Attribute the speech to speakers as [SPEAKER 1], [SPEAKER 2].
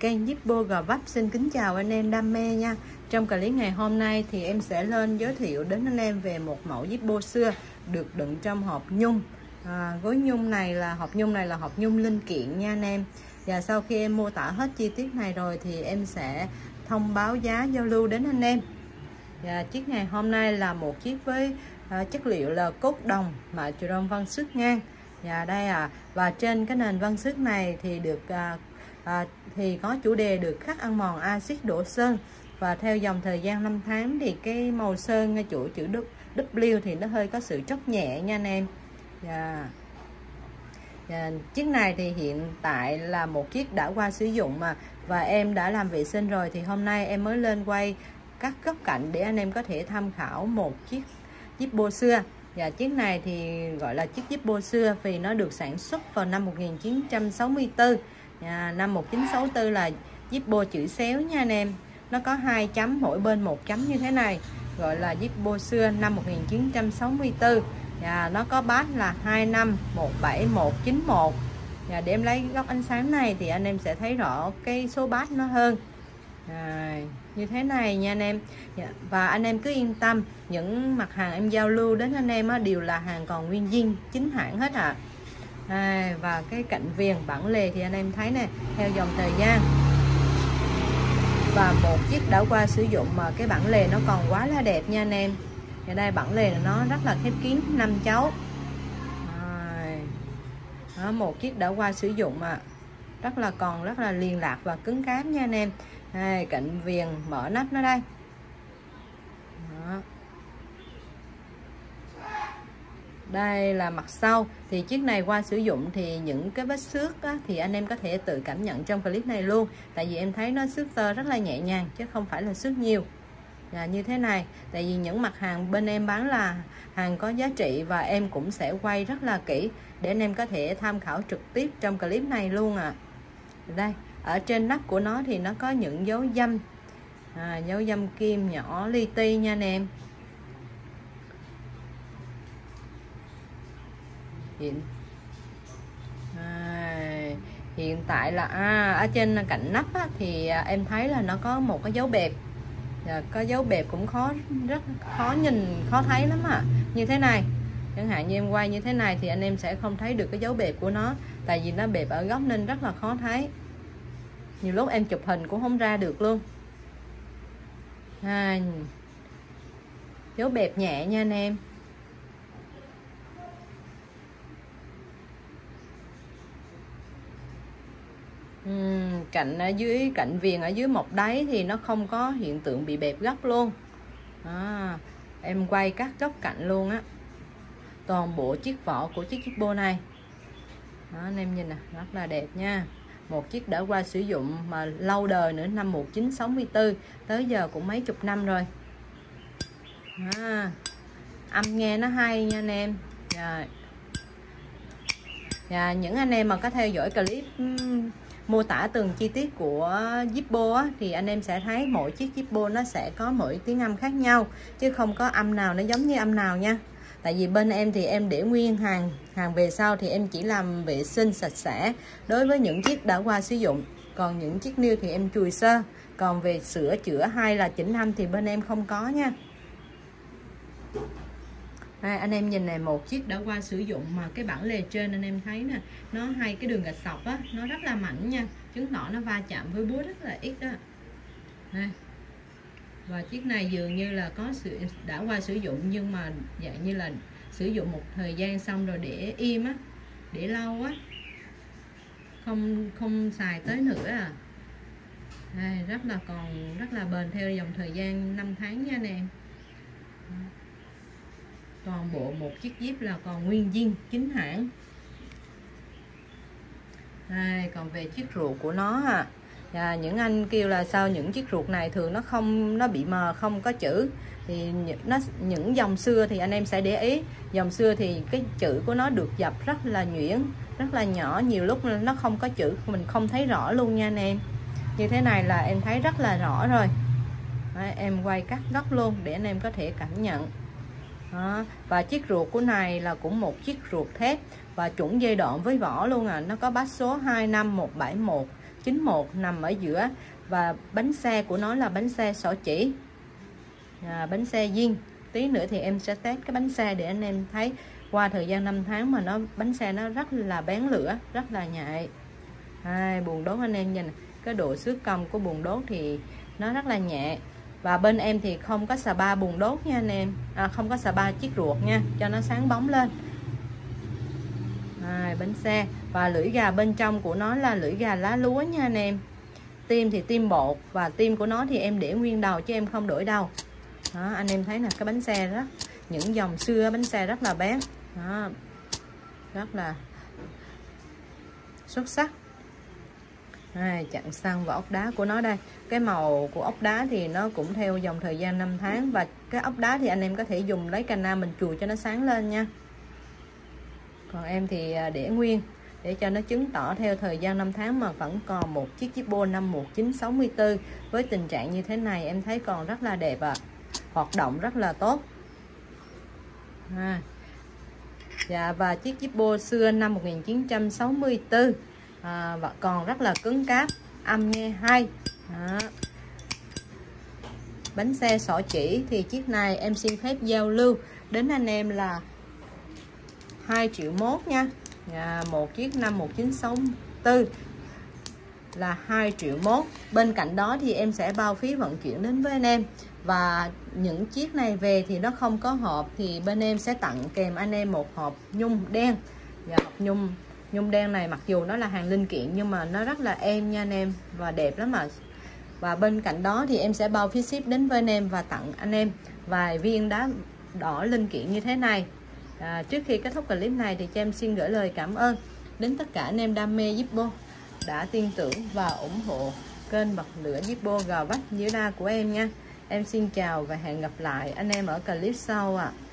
[SPEAKER 1] kênh Zippo Gò Vấp. Xin kính chào anh em đam mê nha. Trong clip ngày hôm nay thì em sẽ lên giới thiệu đến anh em về một mẫu Zippo xưa được đựng trong hộp nhung. À, Gối nhung này là hộp nhung này là hộp nhung linh kiện nha anh em. Và sau khi em mô tả hết chi tiết này rồi thì em sẽ thông báo giá giao lưu đến anh em. Và chiếc ngày hôm nay là một chiếc với à, chất liệu là cốt đồng mà chủ đông văn sức ngang. Và đây à và trên cái nền văn sức này thì được à, à, thì có chủ đề được khắc ăn mòn axit đổ sơn và theo dòng thời gian năm tháng thì cái màu sơn ngay chỗ chữ W thì nó hơi có sự tróc nhẹ nha anh em yeah. Yeah. chiếc này thì hiện tại là một chiếc đã qua sử dụng mà và em đã làm vệ sinh rồi thì hôm nay em mới lên quay các góc cạnh để anh em có thể tham khảo một chiếc chiếc bô xưa và chiếc này thì gọi là chiếc Zippo xưa vì nó được sản xuất vào năm 1964 à, năm 1964 là Zippo chữ xéo nha anh em. Nó có hai chấm mỗi bên một chấm như thế này. Gọi là Zippo xưa năm 1964 và nó có bát là 25179191 và để em lấy góc ánh sáng này thì anh em sẽ thấy rõ cái số bát nó hơn. À, như thế này nha anh em. Dạ, và anh em cứ yên tâm những mặt hàng em giao lưu đến anh em á, đều là hàng còn nguyên viên chính hãng hết ạ. à à, và cái cạnh viền bản lề thì anh em thấy nè theo dòng thời gian và một chiếc đã qua sử dụng mà cái bản lề nó còn quá là đẹp nha anh em. Ở đây bản lề nó rất là khép kín năm cháu đó, một chiếc đã qua sử dụng mà rất là còn rất là liền lạc và cứng cáp nha anh em. À, cạnh viền mở nắp nó đây. Đó. Đây là mặt sau. Thì chiếc này qua sử dụng thì những cái vết xước á, thì anh em có thể tự cảm nhận trong clip này luôn. Tại vì em thấy nó xước tơ rất là nhẹ nhàng chứ không phải là xước nhiều. Là như thế này. Tại vì những mặt hàng bên em bán là hàng có giá trị và em cũng sẽ quay rất là kỹ để anh em có thể tham khảo trực tiếp trong clip này luôn à đây ở trên nắp của nó thì nó có những dấu dâm à, dấu dâm kim nhỏ li ti nha anh em. Hiện. À, hiện tại là à, ở trên cạnh nắp á, thì à, em thấy là nó có một cái dấu bẹp. À, có dấu bẹp cũng khó rất khó nhìn khó thấy lắm à như thế này chẳng hạn như em quay như thế này thì anh em sẽ không thấy được cái dấu bẹp của nó tại vì nó bẹp ở góc nên rất là khó thấy. Nhiều lúc em chụp hình cũng không ra được luôn. À, dấu bẹp nhẹ nha anh em. Cạnh ở dưới cạnh viền ở dưới mọc đáy thì nó không có hiện tượng bị bẹp góc luôn. À, em quay các góc cạnh luôn á. Toàn bộ chiếc vỏ của chiếc chiếc bô này. Đó, anh em nhìn nè rất là đẹp nha. Một chiếc đã qua sử dụng mà lâu đời nữa năm 1964 tới giờ cũng mấy chục năm rồi. À, âm nghe nó hay nha anh em. Rồi và những anh em mà có theo dõi clip mô tả từng chi tiết của Zippo á, thì anh em sẽ thấy mỗi chiếc Zippo nó sẽ có mỗi tiếng âm khác nhau chứ không có âm nào nó giống như âm nào nha. Tại vì bên em thì em để nguyên hàng hàng về sau thì em chỉ làm vệ sinh sạch sẽ đối với những chiếc đã qua sử dụng. Còn những chiếc new thì em chùi sơ còn về sửa chữa hay là chỉnh âm thì bên em không có nha đây, anh em nhìn này một chiếc đã qua sử dụng mà cái bản lề trên anh em thấy nè nó hay cái đường gạch sọc á nó rất là mảnh nha chứng tỏ nó va chạm với búa rất là ít đó. Đây. và chiếc này dường như là có sự đã qua sử dụng nhưng mà dạng như là sử dụng một thời gian xong rồi để im á để lâu á. Không không xài tới nữa à. Đây, rất là còn rất là bền theo dòng thời gian 5 tháng nha anh em còn bộ một chiếc jeep là còn nguyên zin chính hãng. Đây còn về chiếc ruột của nó à. Và những anh kêu là sao những chiếc ruột này thường nó không nó bị mờ không có chữ. Thì nó những dòng xưa thì anh em sẽ để ý. Dòng xưa thì cái chữ của nó được dập rất là nhuyễn rất là nhỏ nhiều lúc nó không có chữ mình không thấy rõ luôn nha anh em. Như thế này là em thấy rất là rõ rồi. Đấy, em quay cắt góc luôn để anh em có thể cảm nhận đó. và chiếc ruột của này là cũng một chiếc ruột thép và chuẩn dây đoạn với vỏ luôn à. Nó có bát số 25171 91 nằm ở giữa và bánh xe của nó là bánh xe sỏ chỉ. À, bánh xe viên tí nữa thì em sẽ test cái bánh xe để anh em thấy. Qua thời gian 5 tháng mà nó bánh xe nó rất là bén lửa rất là nhạy. À, buồn đốt anh em nhìn. Cái độ xước cầm của buồn đốt thì nó rất là nhẹ và bên em thì không có xà ba buồn đốt nha anh em. À, không có xà ba chiếc ruột nha cho nó sáng bóng lên. À, bánh xe. Và lưỡi gà bên trong của nó là lưỡi gà lá lúa nha anh em. Tim thì tim bột và tim của nó thì em để nguyên đầu chứ em không đổi đầu đó, anh em thấy là cái bánh xe đó. Những dòng xưa bánh xe rất là bé. Đó, rất là xuất sắc à, chặn xăng và ốc đá của nó đây cái màu của ốc đá thì nó cũng theo dòng thời gian 5 tháng và cái ốc đá thì anh em có thể dùng lấy cana mình chùi cho nó sáng lên nha còn em thì à, để nguyên để cho nó chứng tỏ theo thời gian 5 tháng mà vẫn còn một chiếc Zippo năm 1964 với tình trạng như thế này em thấy còn rất là đẹp ạ à. hoạt động rất là tốt à. Dạ và chiếc Zippo xưa năm 1964 à, và còn rất là cứng cáp âm nghe hay. Đó. bánh xe sổ chỉ thì chiếc này em xin phép giao lưu. Đến anh em là 2 triệu mốt nha. À, một chiếc năm 1964 là 2 triệu mốt. Bên cạnh đó thì em sẽ bao phí vận chuyển đến với anh em. Và những chiếc này về thì nó không có hộp thì bên em sẽ tặng kèm anh em một hộp nhung đen. Và hộp nhung nhung đen này mặc dù nó là hàng linh kiện nhưng mà nó rất là êm nha anh em và đẹp lắm mà và bên cạnh đó thì em sẽ bao phí ship đến với anh em và tặng anh em vài viên đá đỏ linh kiện như thế này. À, trước khi kết thúc clip này thì cho em xin gửi lời cảm ơn đến tất cả anh em đam mê Zippo đã tin tưởng và ủng hộ kênh bật lửa Zippo gò vách dưới đa của em nha. Em xin chào và hẹn gặp lại anh em ở clip sau ạ. à.